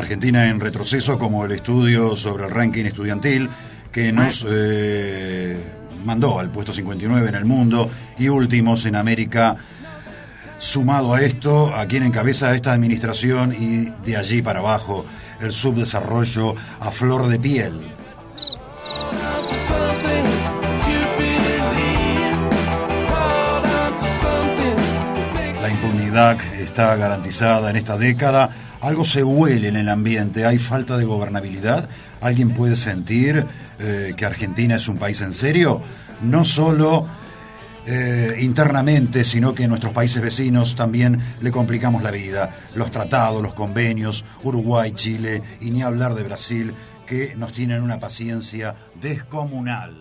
Argentina en retroceso, como el estudio sobre el ranking estudiantil que nos eh, mandó al puesto 59 en el mundo y últimos en América. Sumado a esto, a quien encabeza esta administración y de allí para abajo el subdesarrollo a flor de piel. Está garantizada en esta década. Algo se huele en el ambiente, hay falta de gobernabilidad. ¿Alguien puede sentir eh, que Argentina es un país en serio? No solo eh, internamente, sino que en nuestros países vecinos también le complicamos la vida. Los tratados, los convenios, Uruguay, Chile y ni hablar de Brasil, que nos tienen una paciencia descomunal.